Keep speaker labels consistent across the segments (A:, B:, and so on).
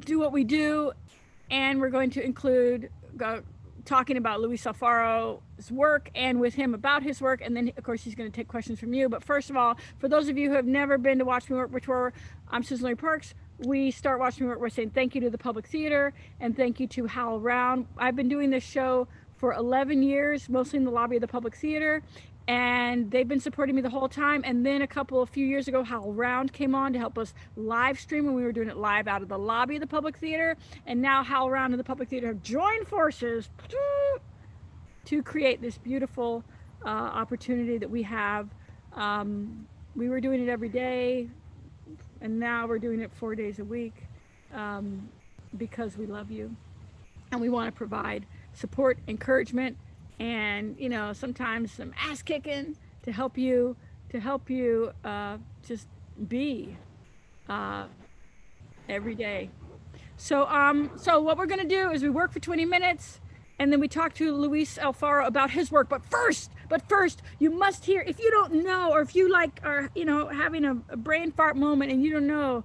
A: do what we do, and we're going to include uh, talking about Luis Alfaro's work and with him about his work. And then, of course, he's going to take questions from you. But first of all, for those of you who have never been to Watch Me Work, which were, I'm Suzan-Lori Parks. We start Watch Me Work by saying thank you to the Public Theater and thank you to Hal HowlRound. I've been doing this show for 11 years, mostly in the lobby of the Public Theater and they've been supporting me the whole time. And then a couple of few years ago, HowlRound came on to help us live stream when we were doing it live out of the lobby of the Public Theater. And now HowlRound and the Public Theater have joined forces to create this beautiful uh, opportunity that we have. Um, we were doing it every day, and now we're doing it four days a week um, because we love you and we want to provide support, encouragement, and you know sometimes some ass kicking to help you to help you uh, just be uh, every day so um so what we're gonna do is we work for 20 minutes and then we talk to Luis Alfaro about his work. But first, but first, you must hear. If you don't know, or if you like are, you know, having a, a brain fart moment and you don't know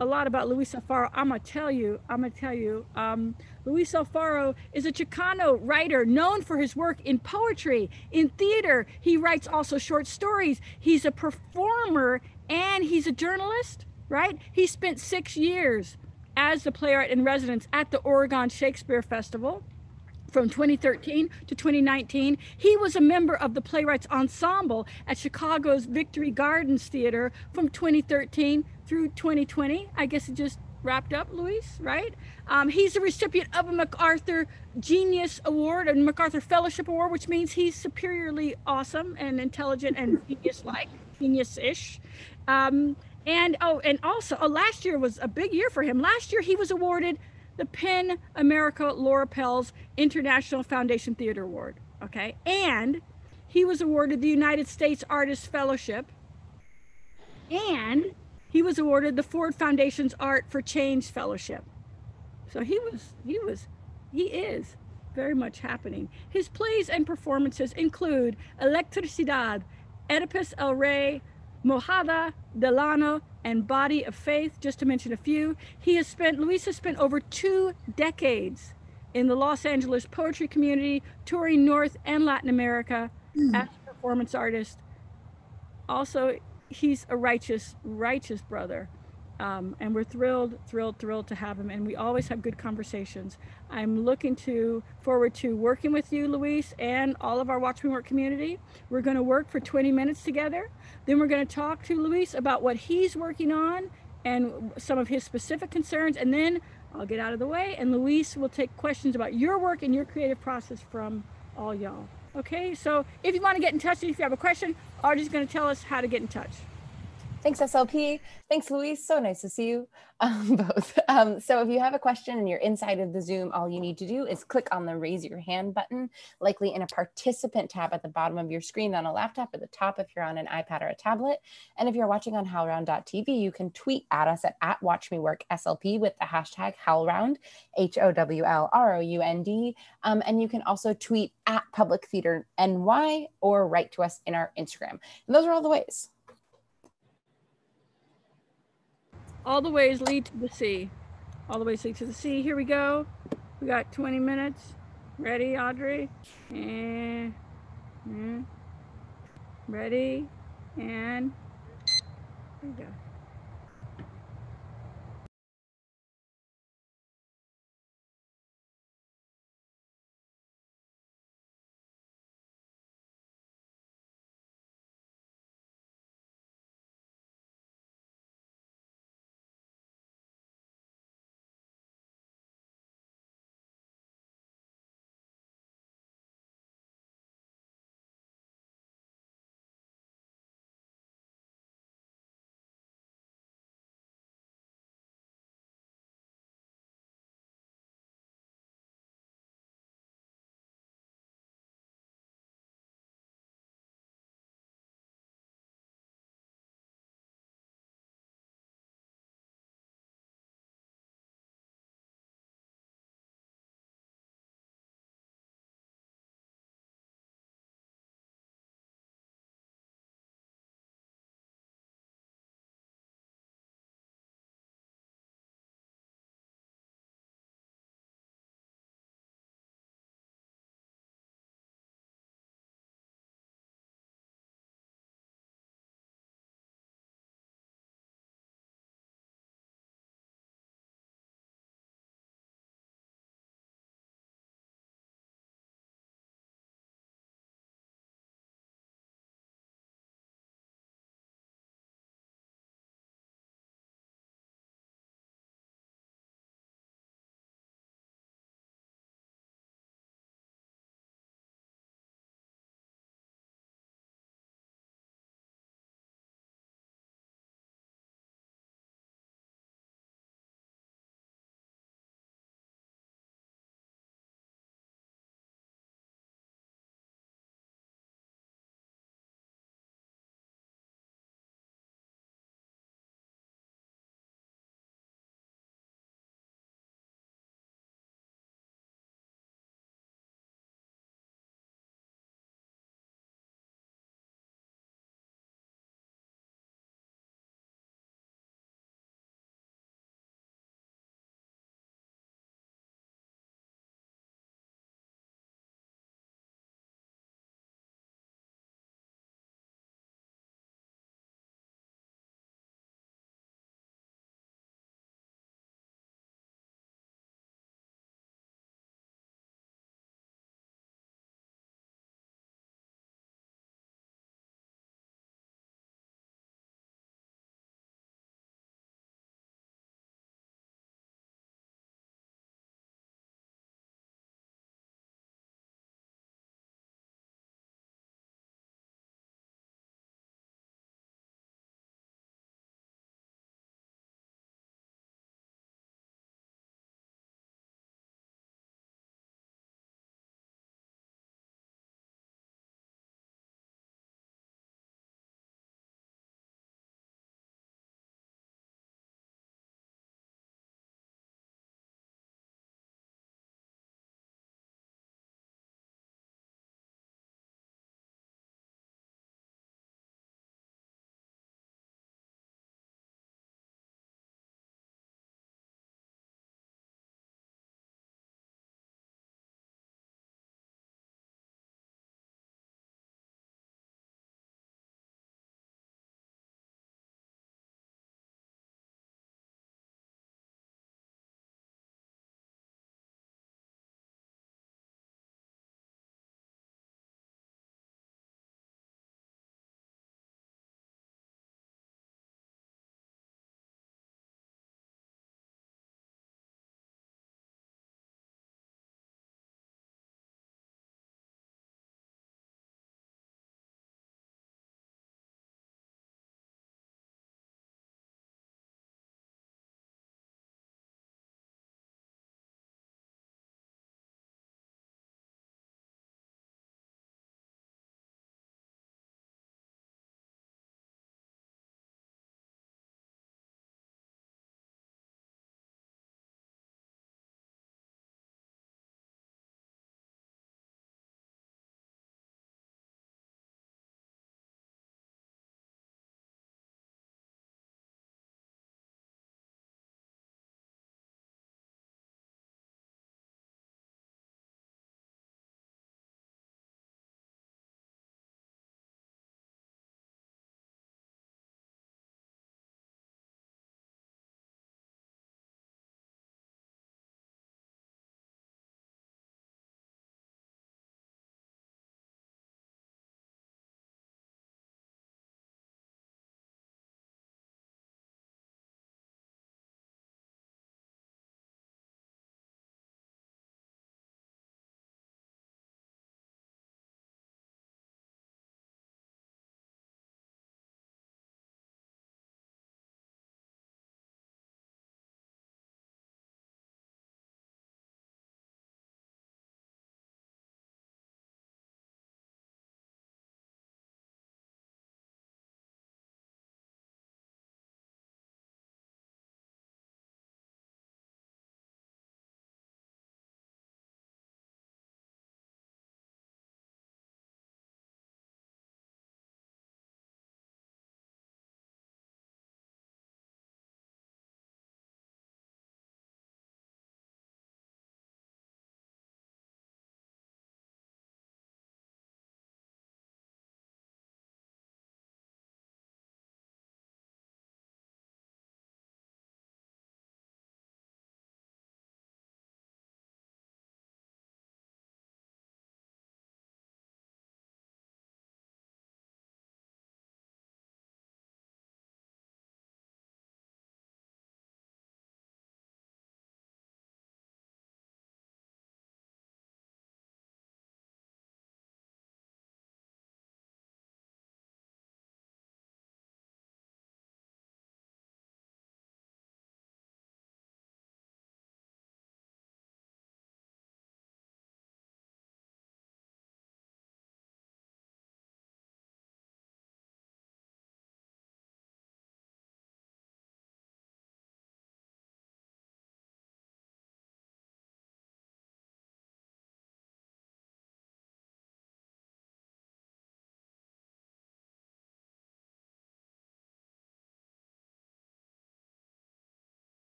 A: a lot about Luis Alfaro, I'm gonna tell you. I'm gonna tell you. Um, Luis Alfaro is a Chicano writer known for his work in poetry, in theater. He writes also short stories. He's a performer and he's a journalist, right? He spent six years as the playwright in residence at the Oregon Shakespeare Festival from 2013 to 2019. He was a member of the Playwrights Ensemble at Chicago's Victory Gardens Theater from 2013 through 2020. I guess it just wrapped up, Luis, right? Um, he's the recipient of a MacArthur Genius Award, a MacArthur Fellowship Award, which means he's superiorly awesome and intelligent and genius-like, genius-ish. Um, and oh, and also, oh, last year was a big year for him. Last year he was awarded the PEN America Laura Pels International Foundation Theater Award. Okay, and he was awarded the United States Artist Fellowship, and he was awarded the Ford Foundation's Art for Change Fellowship. So he was, he was, he is very much happening. His plays and performances include Electricidad, Oedipus El Rey, Mojada, Delano, and Body of Faith, just to mention a few. He has spent, Luis has spent over two decades in the Los Angeles poetry community, touring North and Latin America mm. as a performance artist. Also, he's a righteous, righteous brother. Um, and we're thrilled, thrilled, thrilled to have him. And we always have good conversations. I'm looking to forward to working with you, Luis, and all of our Watch Me Work community. We're going to work for 20 minutes together. Then we're going to talk to Luis about what he's working on and some of his specific concerns. And then I'll get out of the way, and Luis will take questions about your work and your creative process from all y'all. Okay, so if you want to get in touch, if you have a question, Audrey's going to tell us how to get in touch.
B: Thanks, SLP. Thanks, Luis. So nice to see you um, both. Um, so if you have a question and you're inside of the Zoom, all you need to do is click on the raise your hand button, likely in a participant tab at the bottom of your screen on a laptop at the top if you're on an iPad or a tablet. And if you're watching on howlround.tv, you can tweet at us at, at watchmeworkslp with the hashtag howlround, H-O-W-L-R-O-U-N-D. Um, and you can also tweet at Public Theater NY or write to us in our Instagram. And those are all the ways.
A: All the ways lead to the sea. All the ways lead to the sea. Here we go. We got 20 minutes. Ready, Audrey? And, and ready, and there you go.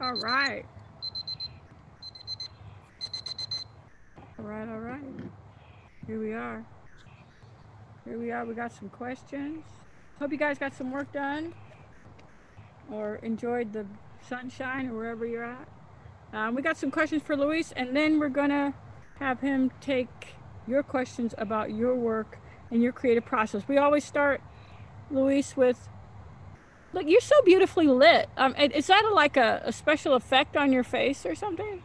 A: All right. All right, all right. Here we are. Here we are. We got some questions. Hope you guys got some work done or enjoyed the sunshine or wherever you're at. Um, we got some questions for Luis, and then we're going to have him take your questions about your work and your creative process. We always start, Luis, with Look, you're so beautifully lit. Um, is that a, like a, a, special effect on your face or something?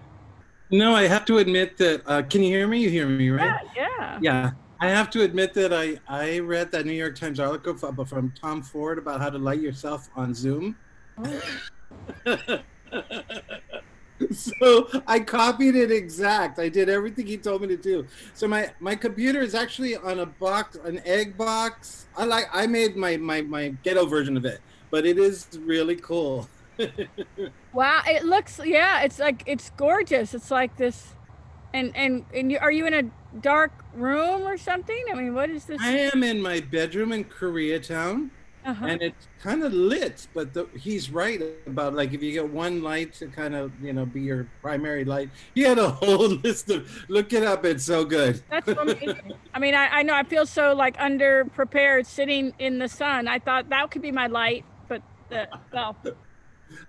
C: No, I have to admit that. Uh, can you hear me? You hear me, right?
A: Yeah, yeah.
C: Yeah. I have to admit that I, I read that New York Times article from, from Tom Ford about how to light yourself on Zoom. Oh. so I copied it exact. I did everything he told me to do. So my my computer is actually on a box, an egg box. I like I made my my my ghetto version of it but it is really cool.
A: wow, it looks yeah, it's like it's gorgeous. It's like this, and and and you, are you in a dark room or something? I mean, what is this?
C: I am in my bedroom in Koreatown. Uh-huh. and it's kind of lit but the, he's right about like if you get one light to kind of you know be your primary light he had a whole list of look it up it's so good
A: that's amazing i mean I, I know i feel so like under prepared sitting in the sun i thought that could be my light well.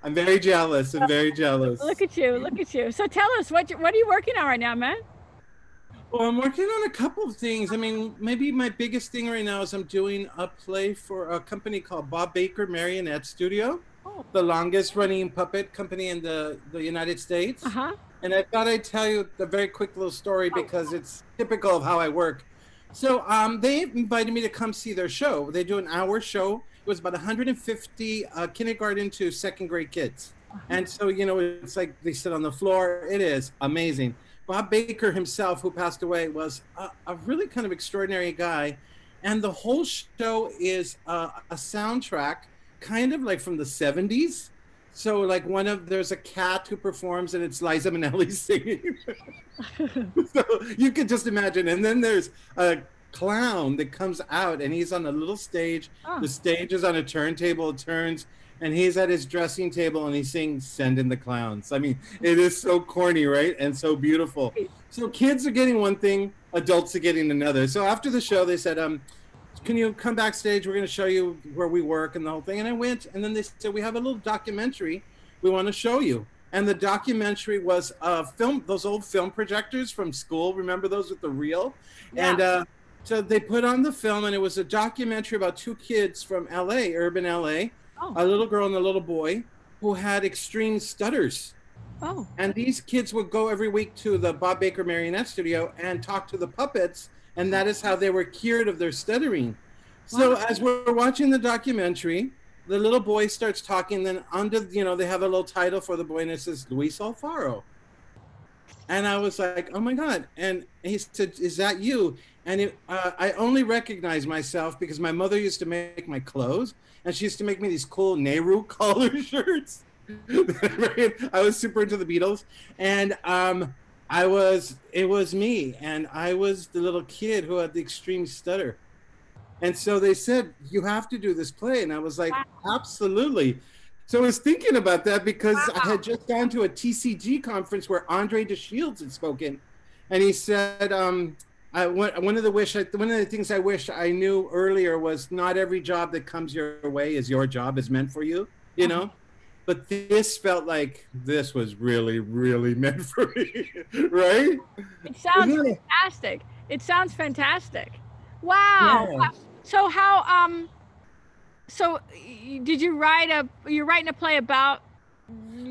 C: I'm very jealous. I'm very jealous.
A: Look at you. Look at you. So tell us what you, what are you working on right now, man?
C: Well, I'm working on a couple of things. I mean, maybe my biggest thing right now is I'm doing a play for a company called Bob Baker Marionette Studio, oh. the longest running puppet company in the, the United States. Uh-huh. And I thought I'd tell you a very quick little story oh. because it's typical of how I work. So um, they invited me to come see their show. They do an hour show it was about 150 uh, kindergarten to second grade kids. Uh-huh. And so, you know, it's like they sit on the floor. It is amazing. Bob Baker himself, who passed away, was a, a really kind of extraordinary guy. And the whole show is uh, a soundtrack, kind of like from the 70s. So, like one of there's a cat who performs, and it's Liza Minnelli singing. so you can just imagine. And then there's a clown that comes out and he's on a little stage. Oh. The stage is on a turntable, it turns, and he's at his dressing table and he sings Send in the Clowns. I mean, it is so corny, right? And so beautiful. So kids are getting one thing, adults are getting another. So after the show, they said, um, can you come backstage? We're going to show you where we work and the whole thing. And I went, and then they said, we have a little documentary we want to show you. And the documentary was uh, film, those old film projectors from school. Remember those with the reel? Yeah. And uh, so they put on the film, and it was a documentary about two kids from LA, urban LA, oh. a little girl and a little boy, who had extreme stutters. Oh. And these kids would go every week to the Bob Baker Marionette Studio and talk to the puppets, and that is how they were cured of their stuttering. So wow. as we're watching the documentary, the little boy starts talking. Then under, you know, they have a little title for the boy, and it says Luis Alfaro. And I was like, oh my god! And he said, "Is that you?" And it, uh, I only recognize myself because my mother used to make my clothes, and she used to make me these cool Nehru collar shirts. I was super into the Beatles, and um, I was it was me, and I was the little kid who had the extreme stutter. And so they said, "You have to do this play," and I was like, "Absolutely." So I was thinking about that because wow. I had just gone to a TCG conference where Andre de Shields had spoken, and he said. Um, I, one of the wish I, one of the things I wish I knew earlier was not every job that comes your way is your job is meant for you, you know. Uh-huh. But this felt like this was really, really meant for me, right?
A: It sounds fantastic. It sounds fantastic. Wow. Yeah. So how um, so did you write a? You're writing a play about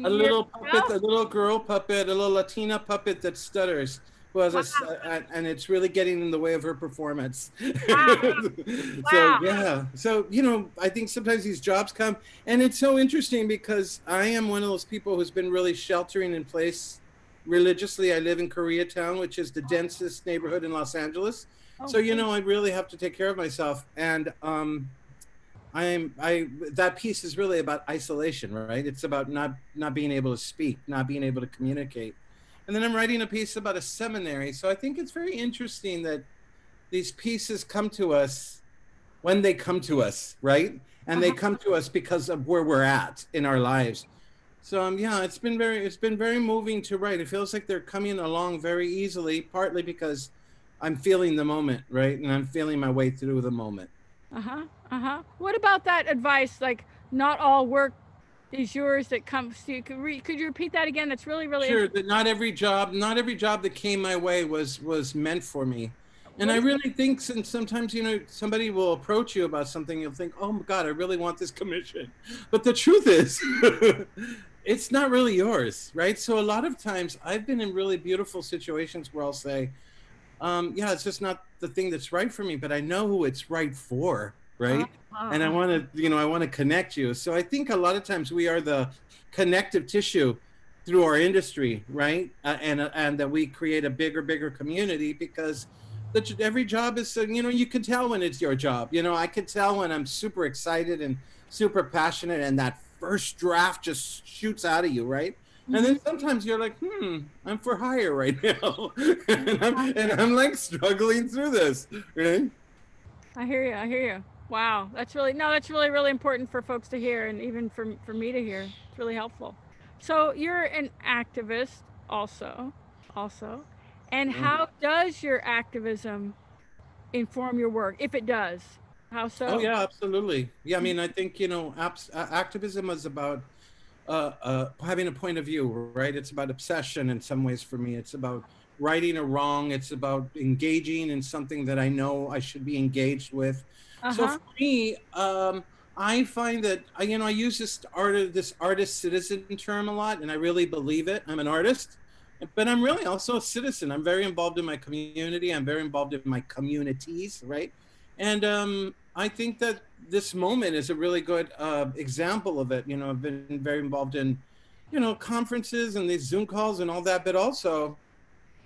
C: a little puppet, a little girl puppet, a little Latina puppet that stutters was wow. a, and it's really getting in the way of her performance. Wow. so yeah, so you know, I think sometimes these jobs come, and it's so interesting because I am one of those people who's been really sheltering in place religiously. I live in Koreatown, which is the densest neighborhood in Los Angeles. Oh, so you know, I really have to take care of myself, and um, I'm I that piece is really about isolation, right? It's about not not being able to speak, not being able to communicate and then I'm writing a piece about a seminary. So I think it's very interesting that these pieces come to us when they come to us, right? And uh-huh. they come to us because of where we're at in our lives. So um, yeah, it's been very it's been very moving to write. It feels like they're coming along very easily, partly because I'm feeling the moment, right, and I'm feeling my way through the moment.
A: Uh huh. Uh huh. What about that advice? Like, not all work is yours that comes to you. Could, re- could you repeat that again? That's really, really
C: Sure, that not every job, not every job that came my way was was meant for me. And I really think since sometimes you know somebody will approach you about something, you'll think, "Oh my God, I really want this commission," but the truth is, it's not really yours, right? So a lot of times, I've been in really beautiful situations where I'll say, um, "Yeah, it's just not the thing that's right for me, but I know who it's right for." Right,
A: Uh-huh.
C: and I want to, you know, I want to connect you. So I think a lot of times we are the connective tissue through our industry, right? Uh, and uh, and that we create a bigger, bigger community because the, every job is, uh, you know, you can tell when it's your job. You know, I can tell when I'm super excited and super passionate, and that first draft just shoots out of you, right? And then sometimes you're like, hmm, I'm for hire right now, and, I'm, and I'm like struggling through this, right?
A: I hear you. I hear you. Wow, that's really no, that's really really important for folks to hear, and even for for me to hear. It's really helpful. So you're an activist, also, also, and
C: Mm.
A: how does your activism inform your work, if it does? How so?
C: Oh yeah, absolutely. Yeah, I mean, I think you know, abs- uh, activism is about uh, uh, having a point of view, right? It's about obsession in some ways for me. It's about righting a wrong. It's about engaging in something that I know I should be engaged with. So
A: Uh-huh.
C: for me, um, I find that you know I use this art this artist citizen term a lot, and I really believe it. I'm an artist, but I'm really also a citizen. I'm very involved in my community. I'm very involved in my communities, right? And um, I think that this moment is a really good uh, example of it. You know, I've been very involved in, you know, conferences and these Zoom calls and all that, but also,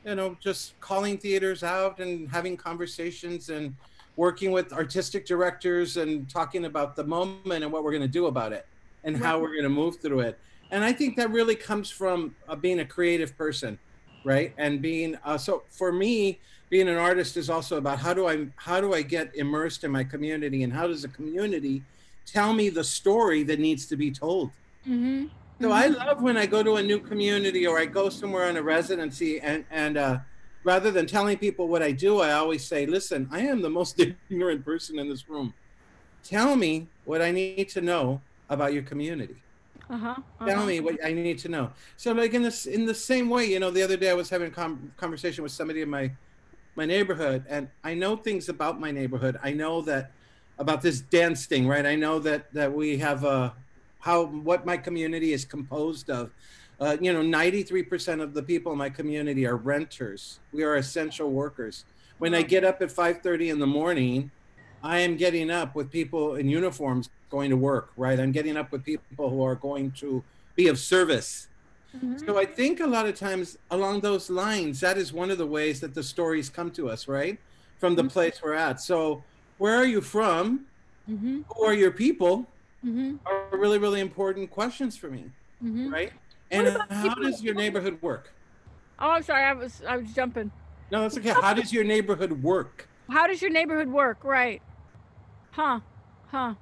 C: you know, just calling theaters out and having conversations and working with artistic directors and talking about the moment and what we're going to do about it and how we're going to move through it. And I think that really comes from uh, being a creative person, right? And being uh, so for me, being an artist is also about how do I how do I get immersed in my community and how does the community tell me the story that needs to be told.
A: Mm-hmm.
C: So I love when I go to a new community or I go somewhere on a residency and and uh, rather than telling people what I do, I always say, "Listen, I am the most ignorant person in this room. Tell me what I need to know about your community.
A: Uh-huh.
C: Tell
A: uh-huh.
C: me what I need to know." So, like in this, in the same way, you know, the other day I was having a com- conversation with somebody in my my neighborhood, and I know things about my neighborhood. I know that about this dance thing, right? I know that that we have a how what my community is composed of. Uh, you know, 93% of the people in my community are renters. We are essential workers. When I get up at 5:30 in the morning, I am getting up with people in uniforms going to work, right? I'm getting up with people who are going to be of service.
A: Mhm.
C: So I think a lot of times along those lines, that is one of the ways that the stories come to us, right? From the
A: Mhm.
C: place we're at. So where are you from?
A: Mhm.
C: Who are your people?
A: Mhm.
C: Are really, really important questions for me,
A: Mhm.
C: right? And how does your neighborhood work?
A: Oh, I'm sorry. I was I was jumping.
C: No, that's okay. How does your neighborhood work?
A: How does your neighborhood work? Right. Huh. Huh.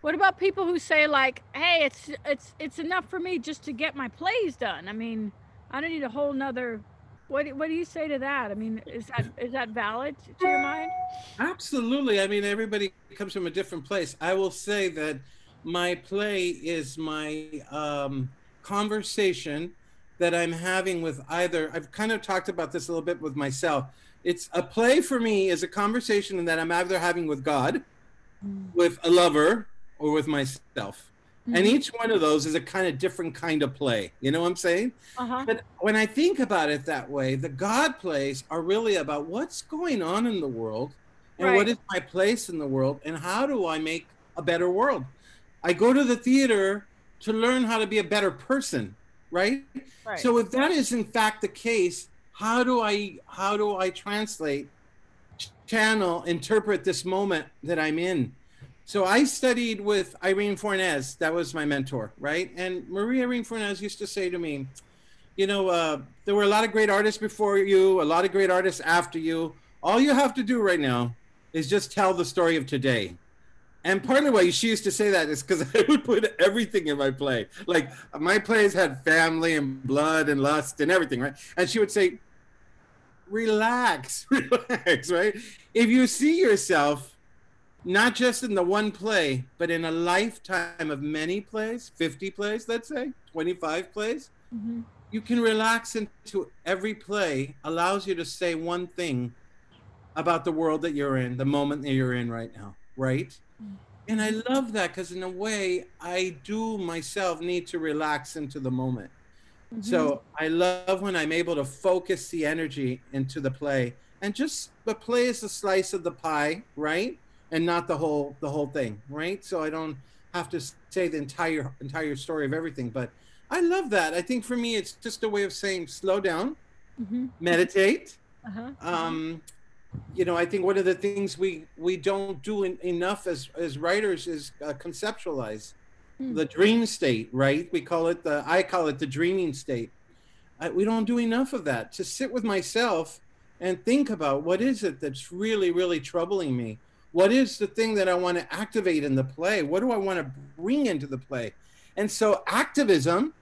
A: What about people who say like, "Hey, it's it's it's enough for me just to get my plays done." I mean, I don't need a whole nother. What do- what do you say to that? I mean, is that is that valid to your mind?
C: Absolutely. I mean, everybody comes from a different place. I will say that my play is my um, conversation that I'm having with either, I've kind of talked about this a little bit with myself. It's a play for me is a conversation that I'm either having with God, with a lover, or with myself. And
A: Mhm.
C: each one of those is a kind of different kind of play. You know what I'm saying?
A: Uh-huh.
C: But when I think about it that way, the God plays are really about what's going on in the world and what
A: Right.
C: is my place in the world and how do I make a better world. I go to the theater to learn how to be a better person, right?
A: Right.
C: So if that is in fact the case, how do I how do I translate, channel, interpret this moment that I'm in? So I studied with Irene Fornés. That was my mentor, right? And Maria Irene Fornés used to say to me, you know, uh, there were a lot of great artists before you, a lot of great artists after you. All you have to do right now is just tell the story of today. And partly why she used to say that is because I would put everything in my play. Like my plays had family and blood and lust and everything, right? And she would say, relax, relax, right? If you see yourself not just in the one play, but in a lifetime of many plays, 50 plays, let's say, 25 plays, mm-hmm. you can relax into every play, allows you to say one thing about the world that you're in, the moment that you're in right now, right? And I love that because, in a way, I do myself need to relax into the moment. Mm-hmm. So I love when I'm able to focus the energy into the play and just the play is a slice of the pie, right? And not the whole the whole thing, right? So I don't have to say the entire entire story of everything. But I love that. I think for me, it's just a way of saying slow down, mm-hmm. meditate. Uh-huh. Um, you know, I think one of the things we we don't do in, enough as as writers is uh, conceptualize hmm. the dream state, right? We call it the I call it the dreaming state. I, we don't do enough of that. To sit with myself and think about what is it that's really really troubling me. What is the thing that I want to activate in the play? What do I want to bring into the play? And so activism,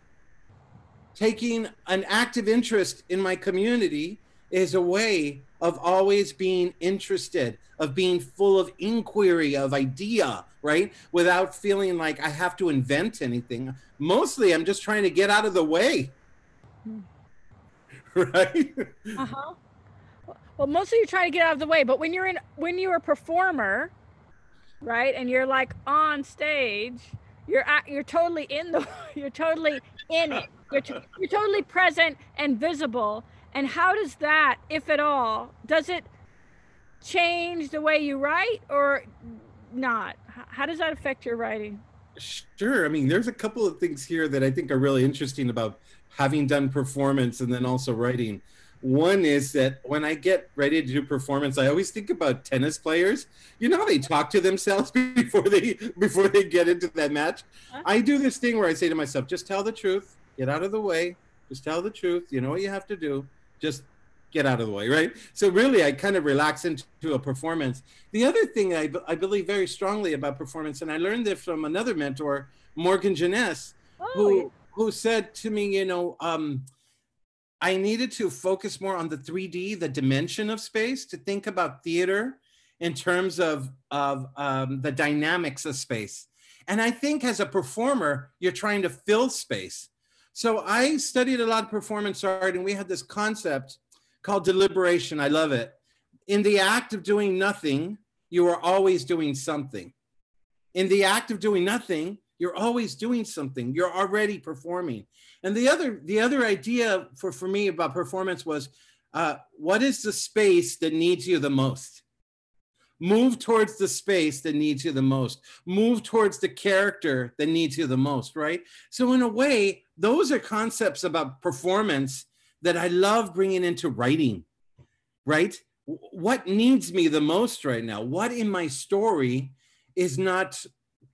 C: taking an active interest in my community, is a way of always being interested, of being full of inquiry, of idea, right? Without feeling like I have to invent anything. Mostly, I'm just trying to get out of the way. right?
A: Uh huh. Well, mostly you're trying to get out of the way, but when you're in, when you're a performer, right, and you're like on stage, you're at, you're totally in the, you're totally in it. You're, t- you're totally present and visible and how does that, if at all, does it change the way you write or not? How does that affect your writing?
C: Sure. I mean, there's a couple of things here that I think are really interesting about having done performance and then also writing. One is that when I get ready to do performance, I always think about tennis players. You know how they talk to themselves before they before they get into that match. Huh? I do this thing where I say to myself, "Just tell the truth. Get out of the way. Just tell the truth. You know what you have to do just get out of the way, right? So really, I kind of relax into a performance. The other thing I, I believe very strongly about performance, and I learned this from another mentor, Morgan Jenness, oh, who yeah. who said to me, you know, um, I needed to focus more on the 3D, the dimension of space, to think about theater in terms of of um, the dynamics of space. And I think as a performer, you're trying to fill space. So I studied a lot of performance art, and we had this concept called deliberation. I love it. In the act of doing nothing, you are always doing something. In the act of doing nothing, you're always doing something. You're already performing. And the other the other idea for, for me about performance was uh, what is the space that needs you the most? Move towards the space that needs you the most. Move towards the character that needs you the most, right? So, in a way, those are concepts about performance that I love bringing into writing, right? What needs me the most right now? What in my story is not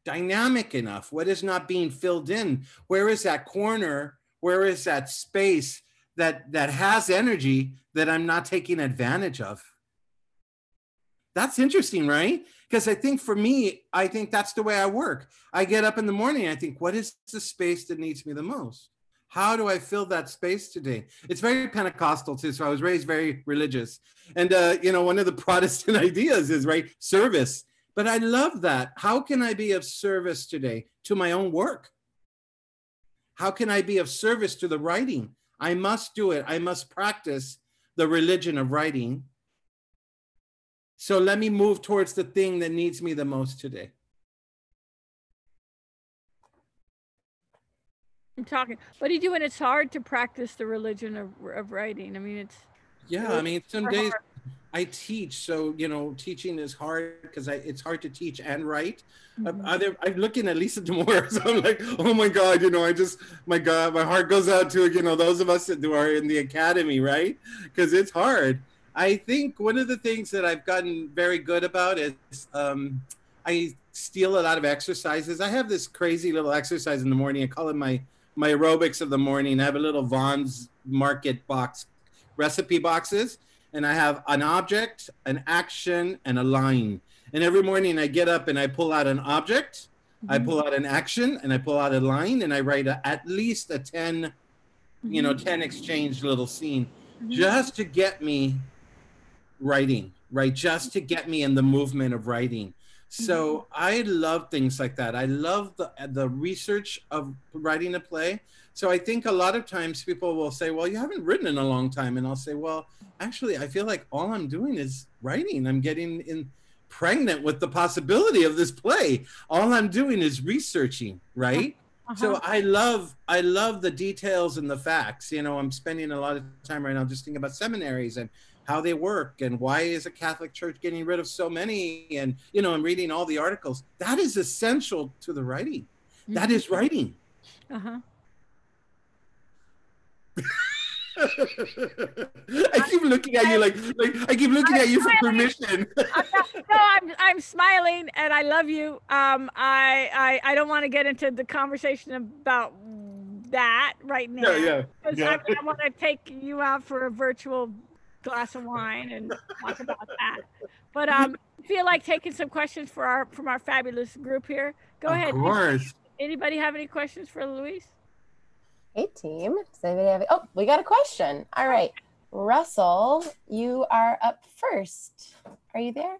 C: dynamic enough? What is not being filled in? Where is that corner? Where is that space that that has energy that I'm not taking advantage of? That's interesting, right? Because I think for me, I think that's the way I work. I get up in the morning, I think, what is the space that needs me the most? How do I fill that space today? It's very Pentecostal too. So I was raised very religious. And, uh, you know, one of the Protestant ideas is, right, service. But I love that. How can I be of service today to my own work? How can I be of service to the writing? I must do it. I must practice the religion of writing so let me move towards the thing that needs me the most today.
A: I'm talking. What do you do when it's hard to practice the religion of, of writing? I mean, it's.
C: Yeah, I mean, some days I teach, so you know, teaching is hard because it's hard to teach and write. Mm-hmm. Other, I'm looking at Lisa Damour, so I'm like, oh my god, you know, I just, my god, my heart goes out to you know those of us that are in the academy, right? Because it's hard. I think one of the things that I've gotten very good about is um, I steal a lot of exercises. I have this crazy little exercise in the morning. I call it my my aerobics of the morning. I have a little Vons Market box, recipe boxes, and I have an object, an action, and a line. And every morning I get up and I pull out an object, I
A: Mm-hmm.
C: pull out an action, and I pull out a line, and I write a, at least a 10, you know, 10 exchange little scene
A: Mhm.
C: just to get me writing, right? Just to get me in the movement of writing. So I love things like that. I love the the research of writing a play. So I think a lot of times people will say, "Well, you haven't written in a long time," and I'll say, "Well, actually, I feel like all I'm doing is writing. I'm getting in pregnant with the possibility of this play. All I'm doing is researching, right?" So
A: Uh-huh.
C: I love I love the details and the facts. You know, I'm spending a lot of time right now just thinking about seminaries and how they work and why is a Catholic Church getting rid of so many and you know, I'm reading all the articles. That is essential to the writing. That is writing.
A: Uh-huh.
C: I keep looking at you like like I keep looking at you for permission.
A: I'm not- no, I'm I'm smiling and I love you. Um, I I, I don't want to get into the conversation about that right now.
C: yeah, yeah. yeah.
A: I, I want to take you out for a virtual glass of wine and talk about that. But um, I feel like taking some questions for our from our fabulous group here. Go
C: of
A: ahead.
C: course.
A: Anybody have any questions for Luis?
B: Hey, team. Does anybody have? Oh, we got a question. All right. Russell, you are up first. Are you there?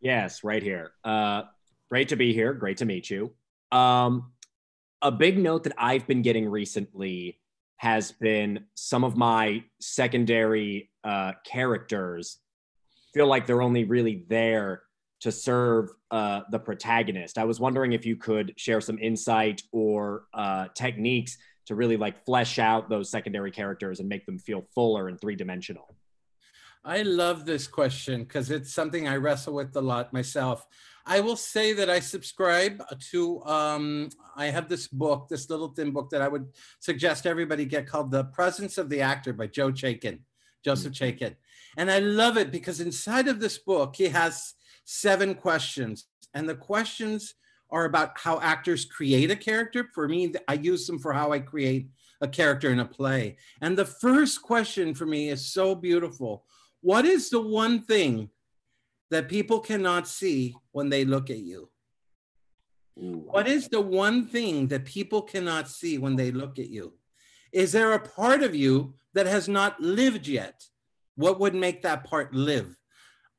D: Yes, right here. Uh, great to be here. Great to meet you. Um, a big note that I've been getting recently has been some of my secondary uh, characters feel like they're only really there to serve uh, the protagonist. I was wondering if you could share some insight or uh, techniques to really like flesh out those secondary characters and make them feel fuller and three dimensional.
C: I love this question because it's something I wrestle with a lot myself. I will say that I subscribe to, um, I have this book, this little thin book that I would suggest everybody get called The Presence of the Actor by Joe Chaikin, Joseph Chaikin. And I love it because inside of this book, he has seven questions. And the questions are about how actors create a character. For me, I use them for how I create a character in a play. And the first question for me is so beautiful. What is the one thing that people cannot see when they look at you? What is the one thing that people cannot see when they look at you? Is there a part of you that has not lived yet? What would make that part live?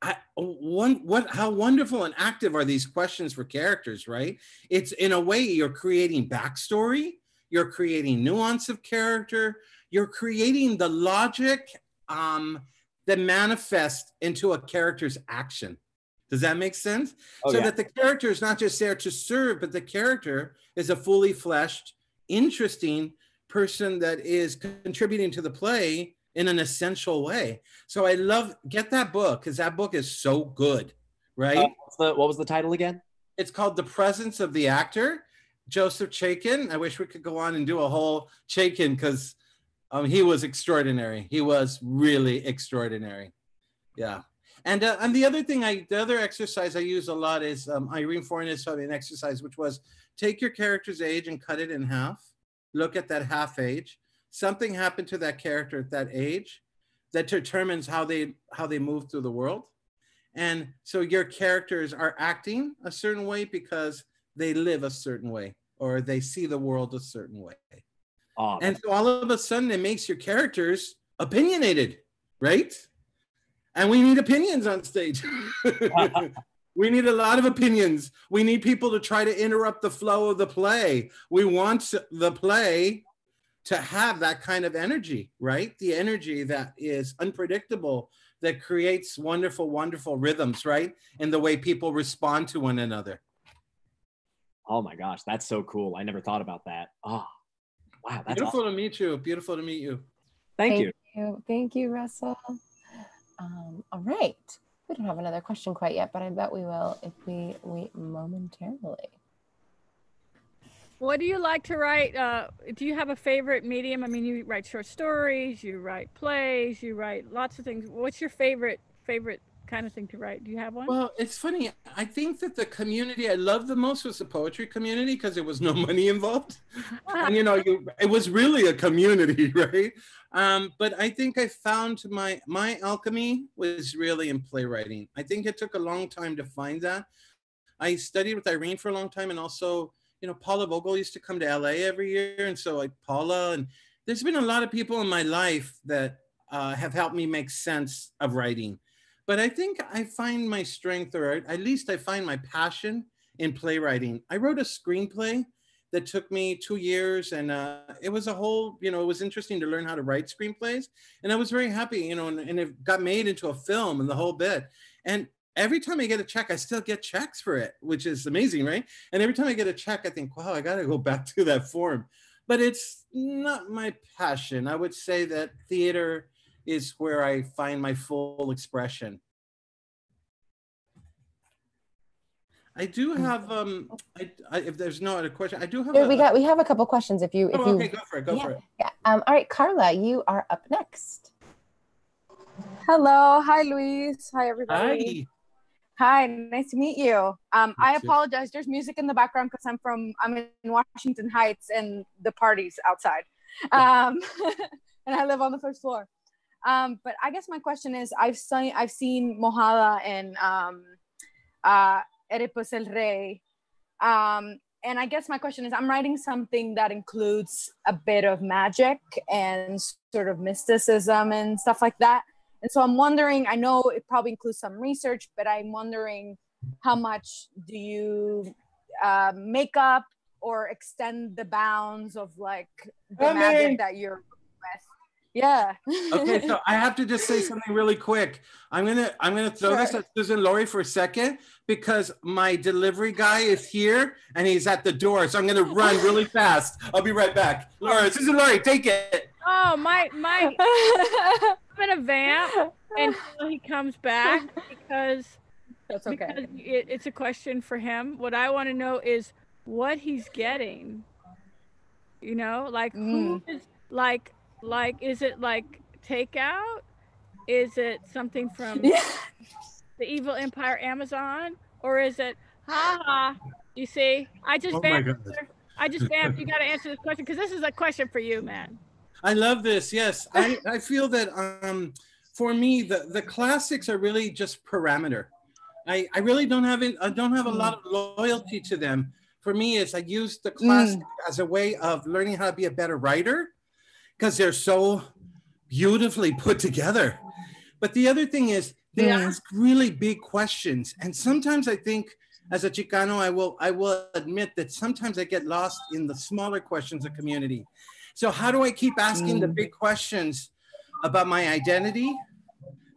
C: I, one, what, how wonderful and active are these questions for characters, right? It's in a way you're creating backstory, you're creating nuance of character, you're creating the logic um, that manifests into a character's action. Does that make sense?
D: Oh,
C: so
D: yeah.
C: that the character is not just there to serve, but the character is a fully fleshed, interesting person that is contributing to the play in an essential way. So I love get that book because that book is so good, right?
D: Uh, what's the, what was the title again?
C: it's called The Presence of the Actor, Joseph Chaikin. I wish we could go on and do a whole Chaikin because um, he was extraordinary. He was really extraordinary. Yeah. And uh, and the other thing I the other exercise I use a lot is um, Irene Fornes taught me an exercise which was take your character's age and cut it in half. Look at that half age. Something happened to that character at that age that determines how they how they move through the world. And so your characters are acting a certain way because they live a certain way or they see the world a certain way.
D: Oh,
C: And so all of a sudden it makes your characters opinionated, right? And we need opinions on stage. we need a lot of opinions. We need people to try to interrupt the flow of the play. We want the play to have that kind of energy, right? The energy that is unpredictable, that creates wonderful, wonderful rhythms, right? In the way people respond to one another.
D: oh my gosh, that's so cool. I never thought about that. Oh, wow, that's
C: Beautiful
D: awesome.
C: to meet you. Beautiful to meet you.
D: Thank
B: Thank
D: you.
B: you. Thank you, Russell. Um, all right. We don't have another question quite yet, but I bet we will if we wait momentarily.
A: What do you like to write? Uh, do you have a favorite medium? I mean, you write short stories, you write plays, you write lots of things. What's your favorite favorite kind of thing to write? Do you have one?
C: Well, it's funny. I think that the community I loved the most was the poetry community because there was no money involved, and you know, you, it was really a community, right? Um, but I think I found my my alchemy was really in playwriting. I think it took a long time to find that. I studied with Irene for a long time, and also, you know, Paula Vogel used to come to LA every year, and so like Paula and there's been a lot of people in my life that uh, have helped me make sense of writing. But I think I find my strength, or at least I find my passion in playwriting. I wrote a screenplay that took me two years, and uh, it was a whole, you know, it was interesting to learn how to write screenplays. And I was very happy, you know, and, and it got made into a film and the whole bit. And every time I get a check, I still get checks for it, which is amazing, right? And every time I get a check, I think, wow, I got to go back to that form. But it's not my passion. I would say that theater is where I find my full expression. I do
B: Mm.
C: have um I, I if there's no other question, I do have
B: Here,
C: a,
B: we got we have a couple questions if you if
C: oh,
B: you
C: okay, go for it, go
B: yeah.
C: for it.
B: yeah. Um, all right, Carla, you are up next.
E: Hello. Hi, Luis. Hi, everybody.
C: Hi.
E: Hi. Nice to meet you. Um,
C: You
E: I
C: too.
E: apologize. There's music in the background because I'm from I'm in Washington Heights and the party's outside, um, and I live on the first floor. Um, but I guess my question is, I've seen I've seen Mojada and um, uh, Oedipus el Rey, um, and I guess my question is, I'm writing something that includes a bit of magic and sort of mysticism and stuff like that. And so I'm wondering, I know it probably includes some research, but I'm wondering how much do you uh, make up or extend the bounds of like the
C: Come
E: magic
C: in.
E: that you're with? Yeah.
C: Okay, so I have to just say something really quick. I'm gonna I'm gonna throw this at Suzan-Lori for a second because my delivery guy is here and he's at the door. So I'm gonna oh. run really fast. I'll be right back. Oh. Laura, Suzan-Lori, take it.
A: oh, my my I'm in a van until he comes back because
E: That's okay.
A: because it, it's a question for him. What I want to know is what he's getting. You know, like who mm. is like like is it like takeout? Is it something from
E: Yeah.
A: the evil empire Amazon? Or is it ha ha? You see? I just
C: Oh my
A: vamped. I just vamped. You gotta answer this question because this is a question for you, man.
C: I love this. Yes, I, I feel that um, for me the the classics are really just parameter. I, I really don't have it. I don't have a lot of loyalty to them. For me, is I use the classic as a way of learning how to be a better writer because they're so beautifully put together. But the other thing is they
E: Mm.
C: ask really big questions, and sometimes I think as a Chicano, I will I will admit that sometimes I get lost in the smaller questions of community. So how do I keep asking the big questions about my identity,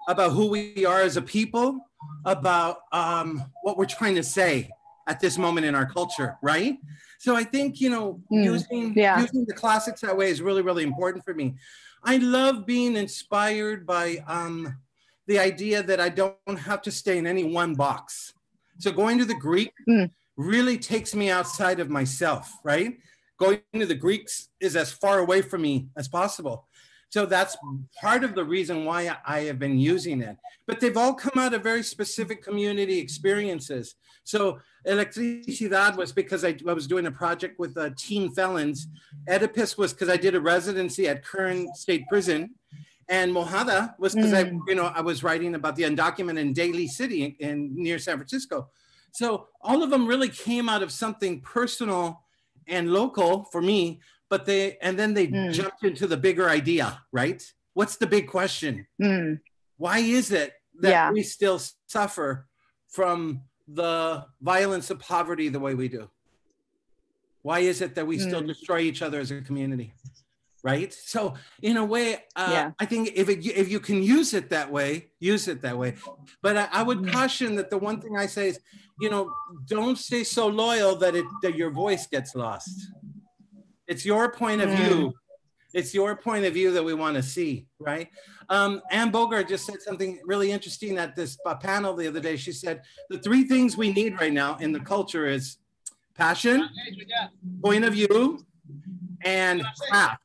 C: about who we are as a people, about um, what we're trying to say at this moment in our culture, right? So I think you know
E: Mm,
C: using
E: yeah.
C: using the classics that way is really really important for me. I love being inspired by um, the idea that I don't have to stay in any one box. So going to the Greek
E: Mm.
C: really takes me outside of myself, right? Going to the Greeks is as far away from me as possible. So that's part of the reason why I have been using it. But they've all come out of very specific community experiences. So Electricidad was because I, I was doing a project with uh, teen felons. Oedipus was because I did a residency at Kern State Prison. And Mojada was because I, you know, I was writing about the undocumented in Daly City in, in near San Francisco. So all of them really came out of something personal and local for me, but they and then they
E: Mm.
C: jumped into the bigger idea, right? What's the big question?
E: Mm.
C: Why is it that
E: Yeah.
C: we still suffer from the violence of poverty the way we do? Why is it that we still
E: Mm.
C: destroy each other as a community? Right. So in a way, uh,
E: Yeah.
C: I think if it, if you can use it that way, use it that way. But I, I would
E: Mm.
C: caution that the one thing I say is, you know, don't stay so loyal that it that your voice gets lost. It's your point of
E: Mm.
C: view. It's your point of view that we want to see, right? Um, Anne Bogart just said something really interesting at this panel the other day. She said the three things we need right now in the culture is passion, point of view, and craft.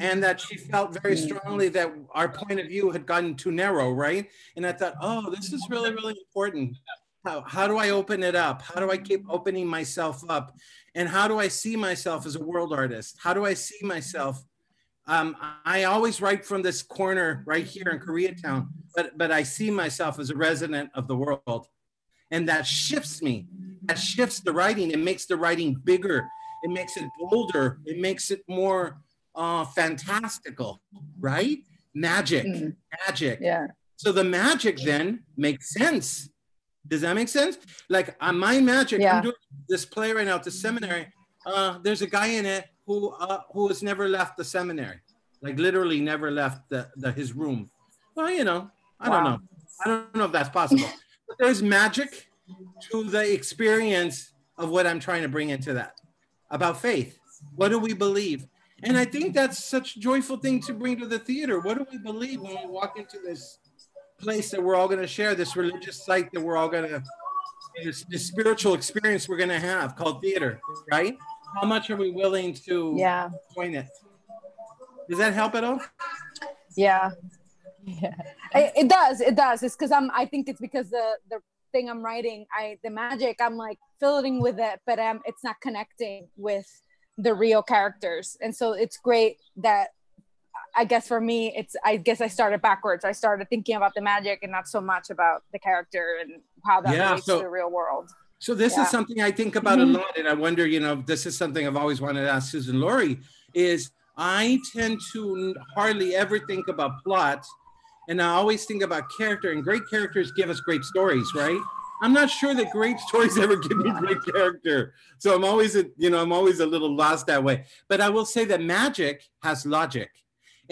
C: and that she felt very strongly that our point of view had gotten too narrow, right? And I thought, oh, this is really, really important. How, how do I open it up? How do I keep opening myself up? And how do I see myself as a world artist? How do I see myself? Um, I always write from this corner right here in Koreatown, but but I see myself as a resident of the world, and that shifts me. That shifts the writing. It makes the writing bigger. It makes it bolder. It makes it more uh, fantastical, right? Magic,
E: Mm.
C: magic.
E: Yeah.
C: So the magic then makes sense. Does that make sense? Like on my magic,
E: Yeah.
C: I'm doing this play right now at the seminary. Uh, there's a guy in it who uh, who has never left the seminary, like literally never left the, the his room. Well, you know, I don't know. I don't know if that's possible. but there's magic to the experience of what I'm trying to bring into that about faith. What do we believe? And I think that's such a joyful thing to bring to the theater. What do we believe when we walk into this place that we're all going to share, this religious site that we're all going to, this, this spiritual experience we're going to have called theater, right? How much are we willing to
E: Yeah.
C: join it? Does that help at all?
E: Yeah.
B: Yeah.
E: I, it does. It does. It's because I'm. I think it's because the the thing I'm writing, I the magic, I'm like filling with it, but um, it's not connecting with the real characters, and so it's great that. I guess for me, it's. I guess I started backwards. I started thinking about the magic and not so much about the character and how that
C: Yeah,
E: relates
C: so-
E: to the real world.
C: So this
E: Yeah.
C: is something I think about
E: Mhm.
C: a lot, and I wonder, you know, this is something I've always wanted to ask Suzan-Lori. Is I tend to hardly ever think about plot, and I always think about character. And great characters give us great stories, right? I'm not sure that great stories ever give me great character, so I'm always, a, you know, I'm always a little lost that way. But I will say that magic has logic,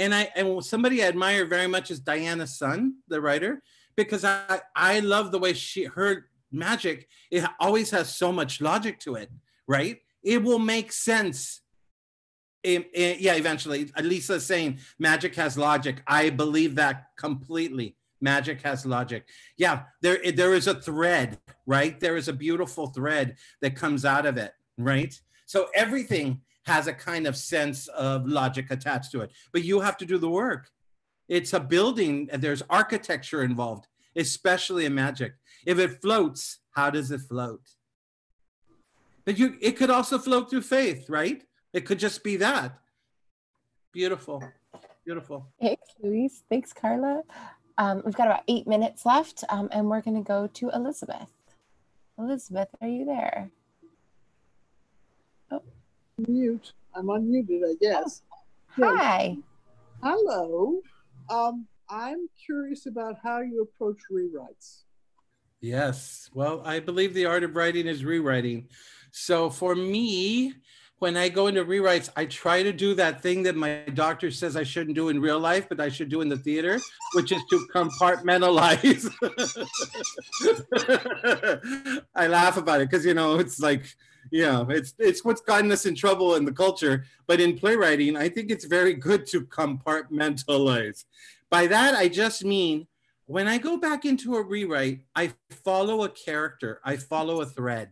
C: and I and somebody I admire very much is Diana Son, the writer, because I I love the way she her magic it always has so much logic to it, right? It will make sense. Em- eh, yeah, eventually. Lisa's saying magic has logic. I believe that completely. Magic has logic. Yeah, there there is a thread, right? There is a beautiful thread that comes out of it, right? So everything has a kind of sense of logic attached to it, but you have to do the work. It's a building, and there's architecture involved, especially in magic. If it floats, how does it float? But you, it could also float through faith, right? It could just be that. Beautiful, beautiful.
B: Thanks, Luis. Thanks, Carla. Um, we've got about eight minutes left, um, and we're going to go to Elizabeth. Elizabeth, are you there?
F: Mute. I'm unmuted, I guess. Yes.
B: Hi.
F: Hello. Um, I'm curious about how you approach rewrites.
C: Yes. Well, I believe the art of writing is rewriting. So for me, when I go into rewrites, I try to do that thing that my doctor says I shouldn't do in real life, but I should do in the theater, which is to compartmentalize. I laugh about it because you know it's like, know, it's it's what's gotten us in trouble in the culture. But in playwriting, I think it's very good to compartmentalize. By that, I just mean when I go back into a rewrite, I follow a character, I follow a thread.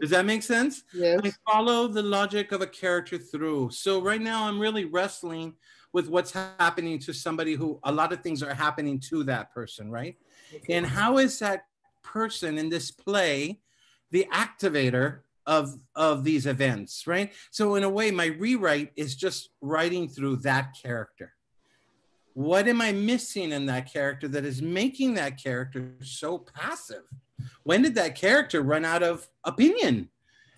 C: Does that make sense?
F: Yes.
C: I follow the logic of a character through. So right now I'm really wrestling with what's happening to somebody who a lot of things are happening to that person, right? And how is that person in this play the activator of of these events, right? So in a way my rewrite is just writing through that character. What am I missing in that character that is making that character so passive? When did that character run out of opinion?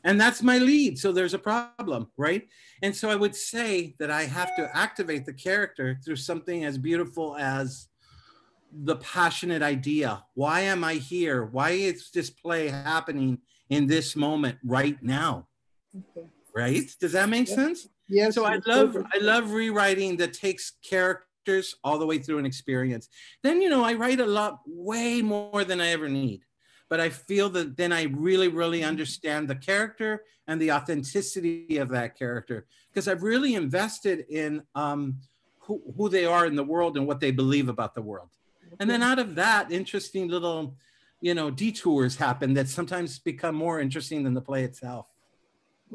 C: And that's my lead. So there's a problem, right? And so I would say that I have to activate the character through something as beautiful as the passionate idea. Why am I here? Why is this play happening in this moment right now?
F: Okay.
C: Right? Does that make
F: Yep.
C: sense?
F: Yes.
C: so I love
F: perfect.
C: I love rewriting that takes characters all the way through an experience. Then you know I write a lot way more than I ever need. But I feel that then I really, really understand the character and the authenticity of that character because I've really invested in um, who, who they are in the world and what they believe about the world. And then out of that, interesting little, you know, detours happen that sometimes become more interesting than the play itself.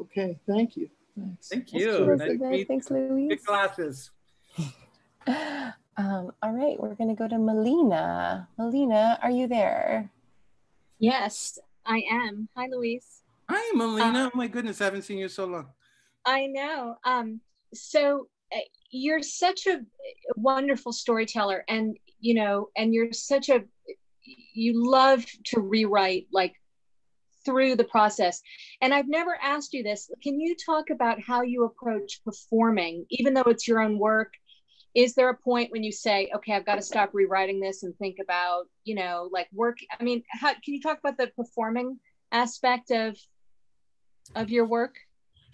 F: Okay, thank you.
C: Thank
B: Thanks,
C: you. Nice to
B: Elizabeth.
C: meet
B: Thanks. Luis.
C: Big glasses.
B: Um, all right, we're going to go to Melina. Melina, are you there?
G: Yes, I am. Hi, Luis.
C: Hi, Melina. oh my goodness, I haven't seen you so long.
G: I know. Um, so uh, you're such a wonderful storyteller, and you know, and you're such a you love to rewrite like through the process. And I've never asked you this. Can you talk about how you approach performing, even though it's your own work? Is there a point when you say, okay, I've got to stop rewriting this and think about, you know, like work? I mean, how can you talk about the performing aspect of of your work?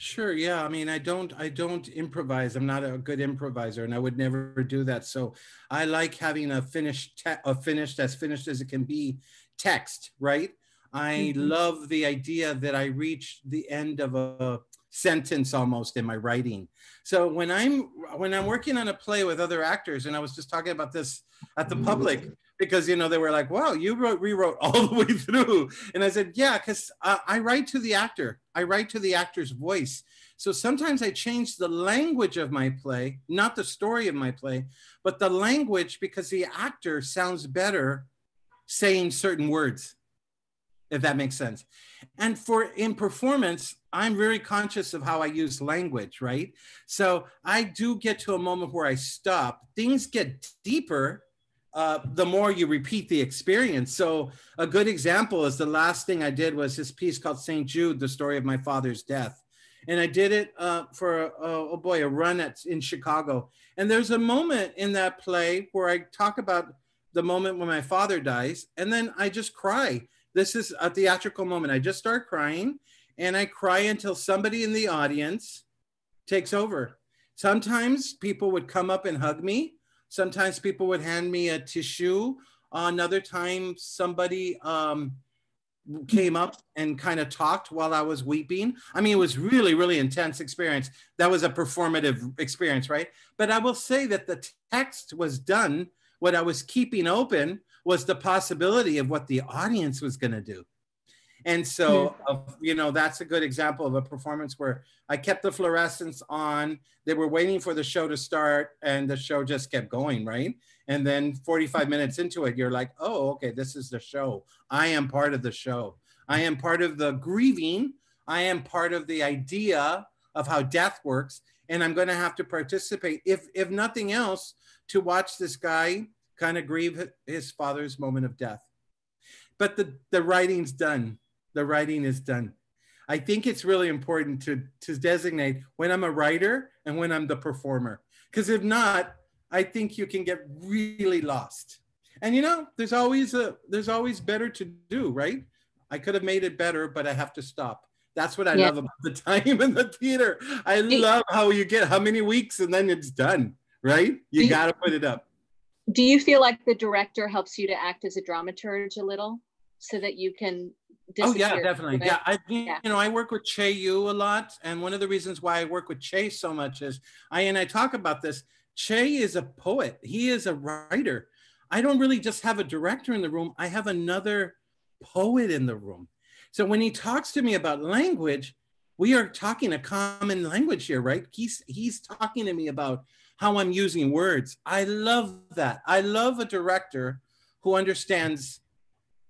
C: Sure. Yeah. I mean, I don't, I don't improvise. I'm not a good improviser, and I would never do that. So, I like having a finished, te- a finished as finished as it can be, text. Right. I
G: Mhm.
C: love the idea that I reach the end of a sentence almost in my writing. So when I'm when I'm working on a play with other actors, and I was just talking about this at the public because you know they were like, "Wow, you wrote rewrote all the way through," and I said, "Yeah, because uh, I write to the actor. I write to the actor's voice. So sometimes I change the language of my play, not the story of my play, but the language because the actor sounds better saying certain words." if that makes sense. And for in performance, I'm very conscious of how I use language, right? So I do get to a moment where I stop. Things get deeper uh, the more you repeat the experience. So a good example is the last thing I did was this piece called St. Jude, the story of my father's death. And I did it uh, for, a, oh boy, a run at, in Chicago. And there's a moment in that play where I talk about the moment when my father dies, and then I just cry this is a theatrical moment. I just start crying and I cry until somebody in the audience takes over. Sometimes people would come up and hug me. Sometimes people would hand me a tissue. Another time, somebody um, came up and kind of talked while I was weeping. I mean, it was really, really intense experience. That was a performative experience, right? But I will say that the text was done. What I was keeping open was the possibility of what the audience was going to do. And so, uh, you know, that's a good example of a performance where I kept the fluorescence on. They were waiting for the show to start, and the show just kept going, right? And then 45 minutes into it, you're like, oh, okay, this is the show. I am part of the show. I am part of the grieving. I am part of the idea of how death works. And I'm going to have to participate, if, if nothing else, to watch this guy kind of grieve his father's moment of death. But the, the writing's done. The writing is done. I think it's really important to, to designate when I'm a writer and when I'm the performer. Because if not, I think you can get really lost. And you know, there's always a there's always better to do, right? I could have made it better, but I have to stop. That's what I
G: Yeah.
C: love about the time in the theater. I love how you get how many weeks and then it's done, right? You
G: You-
C: got to put it up.
G: Do you feel like the director helps you to act as a dramaturge a little so that you can
C: Oh yeah, definitely.
G: it?
C: Yeah, I you
G: Yeah.
C: know I work with Chay Yew a lot, and one of the reasons why I work with Chay so much is I and I talk about this. Chay is a poet. He is a writer. I don't really just have a director in the room. I have another poet in the room. So when he talks to me about language, we are talking a common language here, right? He's he's talking to me about how I'm using words. I love that. I love a director who understands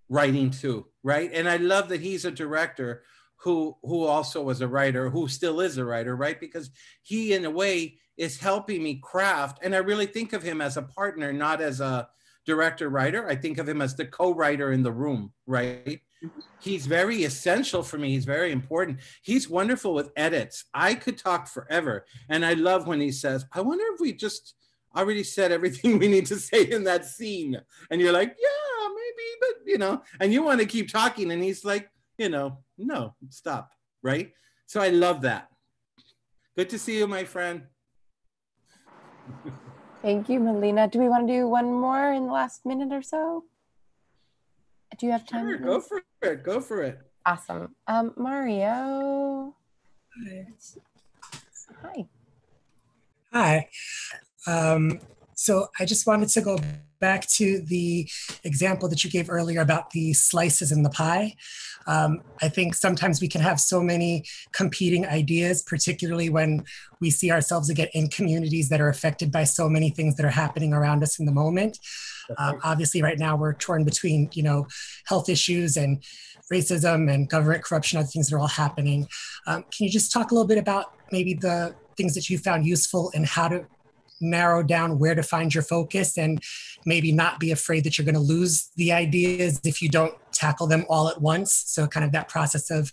C: writing too, right? And I love that he's a director who who also was a writer, who still is a writer, right? Because he in a way is helping me craft and I really think of him as a partner, not as a director writer. I think of him as the co-writer in the room, right? He's very essential for me. He's very important. He's wonderful with edits. I could talk forever. And I love when he says, I wonder if we just already said everything we need to say in that scene. And you're like, yeah, maybe, but you know, and you want to keep talking. And he's like, you know, no, stop. Right. So I love that. Good to see you, my friend.
B: Thank you, Melina. Do we want to do one more in the last minute or so? Do you have time?
C: Sure, go for it. Go for it.
B: Awesome. Um, Mario. Hi.
H: Hi. Um, so I just wanted to go back to the example that you gave earlier about the slices in the pie. Um, I think sometimes we can have so many competing ideas, particularly when we see ourselves again in communities that are affected by so many things that are happening around us in the moment. Um, obviously, right now we're torn between, you know, health issues and racism and government corruption, other things that are all happening. Um, can you just talk a little bit about maybe the things that you found useful and how to narrow down where to find your focus and maybe not be afraid that you're going to lose the ideas if you don't tackle them all at once. So, kind of that process of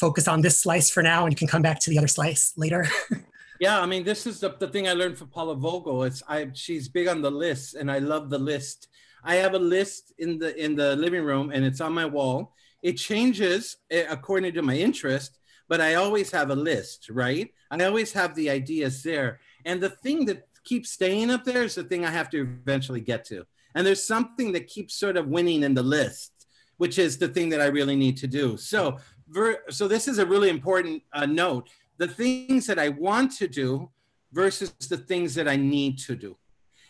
H: focus on this slice for now and you can come back to the other slice later.
C: yeah, I mean, this is the, the thing I learned from Paula Vogel. It's I she's big on the list and I love the list. I have a list in the in the living room and it's on my wall. It changes eh, according to my interest, but I always have a list, right? I always have the ideas there. And the thing that keeps staying up there is the thing I have to eventually get to. And there's something that keeps sort of winning in the list, which is the thing that I really need to do. So, ver- so this is a really important uh, note. The things that I want to do versus the things that I need to do.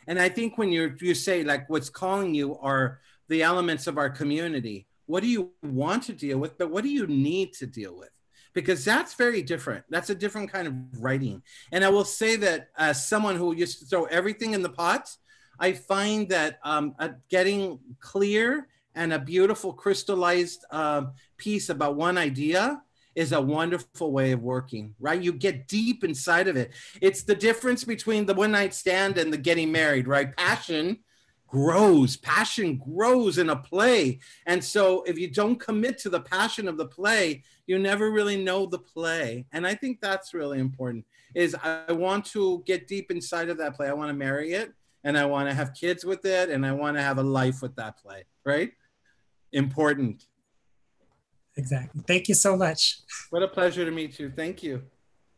C: And I think when you you say like what's calling you are the elements of our community. What do you want to deal with, but what do you need to deal with? Because that's very different. That's a different kind of writing. And I will say that as someone who used to throw everything in the pot, I find that um, getting clear and a beautiful crystallized uh, piece about one idea is a wonderful way of working, right? You get deep inside of it. It's the difference between the one night stand and the getting married, right? Passion grows passion grows in a play. And so if you don't commit to the passion of the play you never really know the play. And i think that's really important is i want to get deep inside of that play. I want to marry it and i want to have kids with it and i want to have a life with that play right? Important.
H: Exactly. Thank you so much.
C: What a pleasure to meet you. Thank you.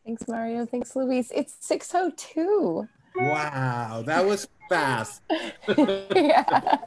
B: Thanks mario. Thanks luis. It's 602
C: wow that was fast.
B: yeah.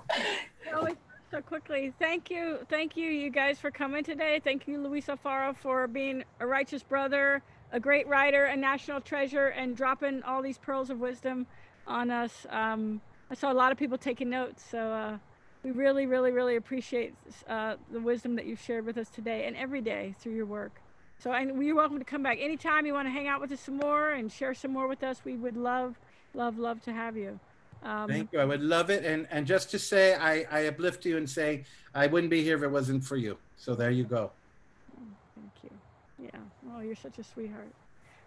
A: So quickly, thank you, thank you, you guys, for coming today. Thank you, Luis Alfaro, for being a righteous brother, a great writer, a national treasure, and dropping all these pearls of wisdom on us. Um, I saw a lot of people taking notes, so uh, we really, really, really appreciate uh, the wisdom that you've shared with us today and every day through your work. So, and you're welcome to come back anytime you want to hang out with us some more and share some more with us. We would love, love, love to have you.
C: Um, Thank you. I would love it. And and just to say, I, I uplift you and say I wouldn't be here if it wasn't for you. So there you go.
A: Thank you. Yeah. Oh, you're such a sweetheart.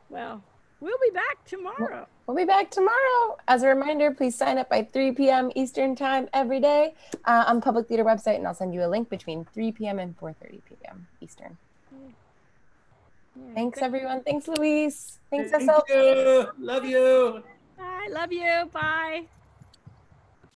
A: Well, we'll be back tomorrow.
B: We'll be back tomorrow. As a reminder, please sign up by 3 p.m. Eastern time every day uh, on Public Theater website, and I'll send you a link between 3 p.m. and 4:30 p.m. Eastern. Yeah. Thanks, everyone. Thanks, Luis. Thanks,
C: Thank SL. You. Love you.
A: Bye. Love you. Bye.